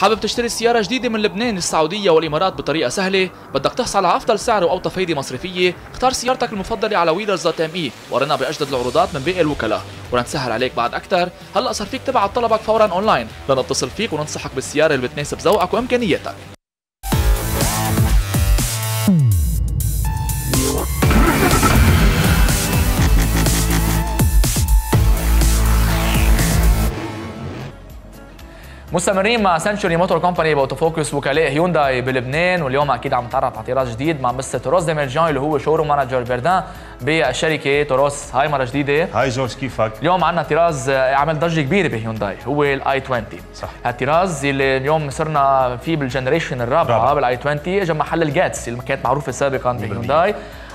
حابب تشتري سيارة جديدة من لبنان السعودية والإمارات بطريقة سهلة. بدك تحصل على أفضل سعر وأوطى فايدة مصرفية. اختار سيارتك المفضلة على ويلرز إم إي ورنا بأجدد العروضات من باقي الوكلاء. ولنسهل عليك بعد أكثر. هلأ صار فيك تبعت طلبك فورا أونلاين. لنتصل فيك وننصحك بالسيارة اللي بتناسب ذوقك وإمكانياتك. مستمرين مع Century Motor Company ب Auto Focus وكلاء هيونداي بلبنان واليوم أكيد عم نتعرف على طراز جديد مع مستر توروس ديميرجان اللي هو showroom manager فيردان بالشركة توروس hi مرة جديدة. hi جورج كيفك؟ اليوم عندنا طراز عمل ضجة كبيرة بهيونداي هو ال i20 صح. هالطراز اللي اليوم صرنا فيه بال generation الرابعة بال i20 اجى محل ال Getz اللي كانت معروفة سابقا بهيونداي.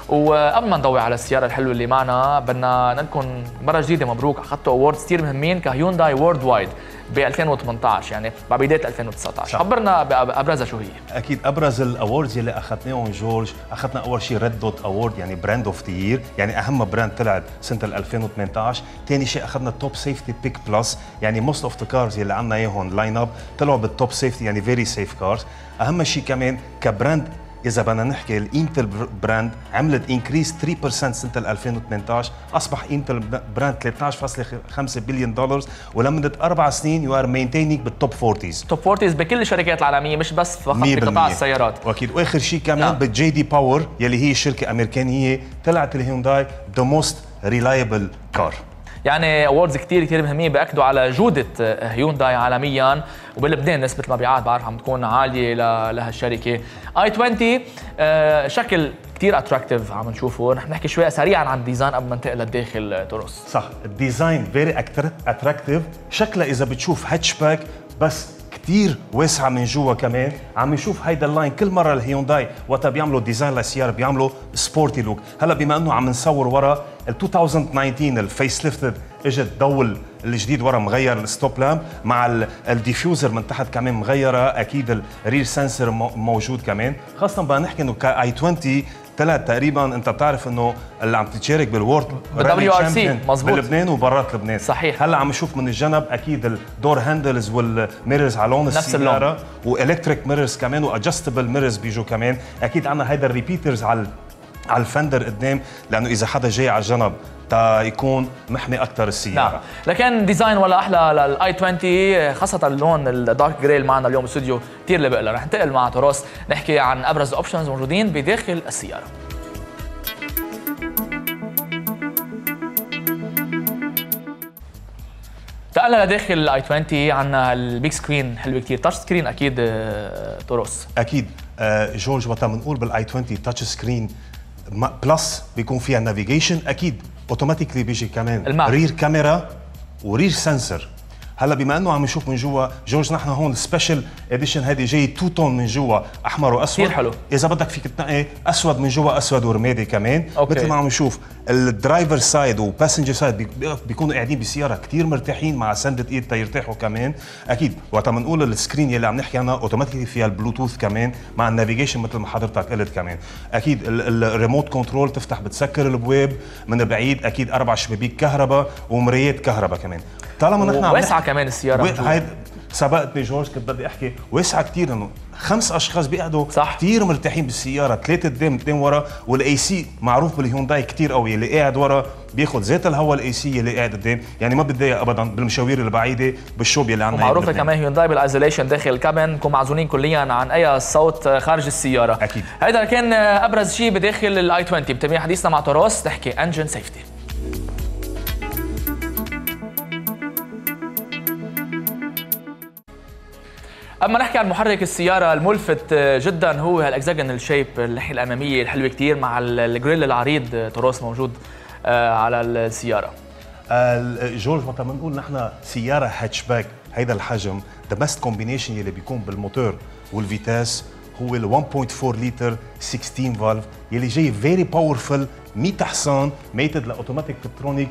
وقبل ما نضوي على السيارة الحلوة اللي معنا بدنا نقول مرة جديدة مبروك أخذتوا awards كثير مهمين كهيونداي worldwide ب 2018 يعني ببدايه 2019 صح. خبرنا بابرزها شو هي؟ أكيد أبرز ال awards اللي اخذناهم جورج أخذنا أول شيء Red Dot award يعني brand of the يعني أهم brand طلع سنة 2018 ثاني شيء أخذنا top safety pick plus يعني most of the cars اللي عندنا إياهم line up طلعوا بال top safety يعني very safe cars أهم شيء كمان ك brand إذا بدنا نحكي قيمه ال brand عملت increase 3% سنة 2018 أصبح قيمه ال brand 13.5 بليون دولار ولمدة أربع سنين you are maintaining بال top 40 top 40 بكل الشركات العالمية مش بس فقط بقطاع السيارات. وأكيد. وآخر شيء كمان. بال J.D. Power يلي هي شركة أمريكانية طلعت الهيونداي the most reliable car يعني awards كثير كثير مهمين بأكدوا على جودة هيونداي عالميا. وبلبنان نسبة المبيعات بعرف عم تكون عالية لهالشركة. i20 آه، شكل كثير attractive عم نشوفه. رح نحكي شوي سريعا عن ال design قبل ما ننتقل للداخل تورس صح ال design very attractive شكلها إذا بتشوف هاتشباك بس كثير واسعة من جوا كمان. عم نشوف هيدا ال line كل مرة الهيونداي وقتها بيعملوا design للسيارة بيعملوا sporty look هلأ بما إنه عم نصور ورا ال 2019 ال facelifted اجت ضو الجديد ورا مغير ال stop lamp مع ال diffuser من تحت كمان مغيرة. أكيد ال rear sensor موجود كمان. خاصة بدنا نحكي إنه ك i20 طلع تقريبا أنت بتعرف إنه اللي عم تتشارك بال world بال WRC مظبوط. بلبنان وبرات لبنان. صحيح. هلأ عم نشوف من الجنب أكيد ال door handles وال mirrors على لون نفس اللون. و electric mirrors كمان و adjustable mirrors بيجوا كمان. أكيد عندنا هيدا ال repeaters على على ال fender قدام لأنه إذا حدا جاي على الجنب تا يكون محمي أكثر السيارة. نعم. لكن design ولا أحلى لل i20 خاصة اللون ال dark grey اللي معنا اليوم بالاستوديو كثير لبق رح ننتقل مع تروس نحكي عن أبرز ال options موجودين بداخل السيارة. انتقلنا لداخل ال i20 عندنا ال big screen حلوة كثير touch screen أكيد تروس. أكيد. آه جورج وقت بنقول بال i20 touch screen plus بيكون فيها navigation أكيد automatically بيجي كمان ال map. rear camera و rear sensor هلا بما انه عم نشوف من جوا جورج نحن هون special edition هذه جاي two tone من جوا أحمر وأسود. كثير حلو. إذا بدك فيك تنقي أسود من جوا أسود ورمادي كمان. okay. مثل ما عم نشوف ال driver side و passenger side بيكونوا قاعدين بسيارة كثير مرتاحين مع سندة ايد تيرتاحوا كمان. أكيد وقت ما نقول ال screen يلي عم نحكي عنها automatically فيها البلوتوث كمان مع ال navigation مثل ما حضرتك قلت كمان. أكيد ال remote control تفتح بتسكر الابواب من بعيد. أكيد أربع شبابيك كهرباء ومرايات كهرباء كمان. طالما نحن واسعة كمان السيارة هيد سبقتني جورج كنت بدي أحكي. واسعة كثير إنه خمس أشخاص بيقعدوا صح. كثير مرتاحين بالسيارة. ثلاثة قدام اثنين ورا وال AC معروف بالهيونداي كثير قوي. اللي قاعد ورا بياخذ ذات الهواء ال AC اللي قاعد قدام. يعني ما بتضايق ابدا بالمشاوير البعيدة بالشوب اللي عندنا معروفه كمان هيونداي بال isolation داخل ال cabin نكون معزولين كليا عن أي صوت خارج السيارة. أكيد. هذا كان أبرز شيء بداخل ال i20 بتمي حديثنا مع تراس نحكي engine safety أما نحكي عن محرك السيارة الملفت جدا هو هال hexagonal shape اللحيه الأمامية الحلوه كثير مع ال grille العريض تروس موجود آه، على السيارة. جورج وقت بنقول نحن سيارة هاتشباك هيدا الحجم the best combination يلي بيكون بالموتور والفيتاس هو ال 1.4 لتر 16 valve يلي جاي very powerful 100 حصان mated ل automatic tiptronic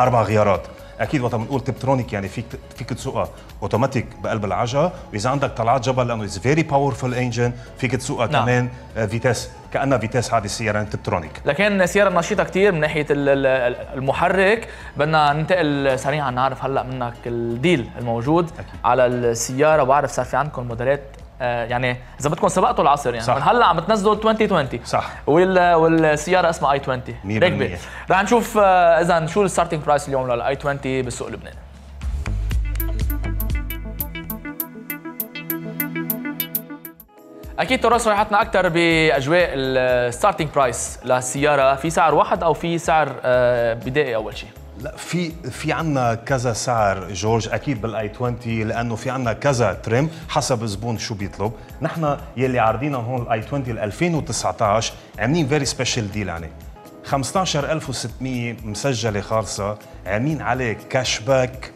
أربع غيارات. أكيد وقت بنقول tiptronic يعني فيك فيك تسوقها اوتوماتيك بقلب العجلة وإذا عندك طلعات جبل لأنه it's very powerful engine فيك تسوقها نعم. كمان فيتاس كأنها فيتاس هذه السيارة تبترونيك لكن سيارة نشيطة كثير من ناحية المحرك بدنا ننتقل سريعا نعرف هلأ منك ال deal الموجود أكيد. على السيارة وبعرف صار في عندكم موديلات آه، يعني إذا بدكم سبقتوا العصر يعني. صح. هلأ عم بتنزلوا 2020 صح. وال والسياره اسمها i20 ركبة. رح نشوف آه، إذا شو ال starting price اليوم لل i20 بالسوق اللبناني أكيد تراس رايحتنا أكثر بأجواء ال starting price للسيارة. في سعر واحد أو في سعر آه، بدائي أول شيء؟ لا في في عندنا كذا سعر جورج أكيد بال i20 لأنه في عندنا كذا trim حسب الزبون شو بيطلب. نحن يلي عارضينه هون ال i20 ال 2019 عاملين very special deal يعني. 15600 مسجلة خالصة عاملين عليه cash back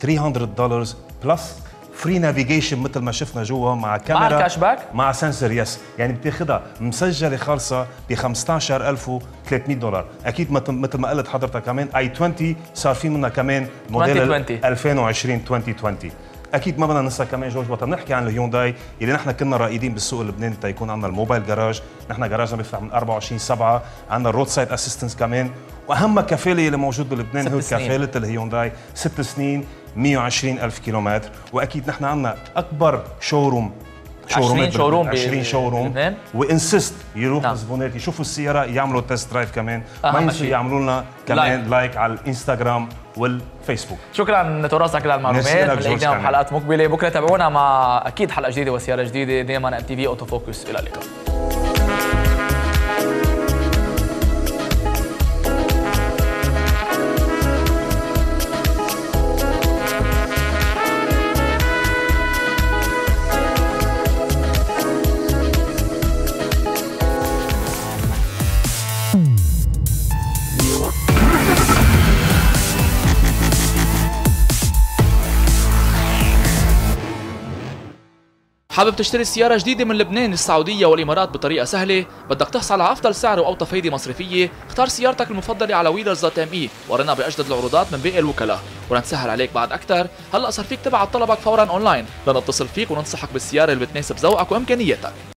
300 دولار plus free navigation مثل ما شفنا جوا مع كاميرا مع ال cash back مع sensor yes. يعني بتاخذها مسجلة خالصة ب 15300 دولار. أكيد مثل ما قلت حضرتك كمان i20 صار في منها كمان موديل 2020 2020 أكيد ما بدنا ننسى كمان جورج وقت نحكي عن الهيونداي اللي نحن كنا رائدين بالسوق اللبناني تيكون عندنا ال mobile garage. نحن جراجنا بيفتح من 24 7 عندنا ال road side assistance كمان. وأهم كفاله اللي موجود بلبنان هو كفاله الهيونداي. ست سنين. 120 ألف كيلومتر. وأكيد نحن عندنا أكبر showroom showroom 20 showroom 20 showroom و insist يروحوا نعم. الزبونات يشوفوا السيارة يعملوا test drive كمان. ما ينسوا يعملوا لنا كمان like. like على الإنستغرام والفيسبوك. شكرا تراث لك المعلومات. بنلاقينا بحلقات مقبلة. بكرة تابعونا مع أكيد حلقة جديدة وسيارة جديدة. دائما MTV Auto Focus إلى اللقاء. حابب تشتري سيارة جديدة من لبنان السعودية والإمارات بطريقة سهلة؟ بدك تحصل على أفضل سعر وأوطى فايدة مصرفية؟ اختار سيارتك المفضلة على Wheelers ME ورنا بأجدد العروضات من باقي الوكلاء ولنسهل عليك بعد أكثر هلأ صار فيك تبعت طلبك فورا أونلاين لنتصل فيك وننصحك بالسيارة اللي بتناسب ذوقك وإمكانياتك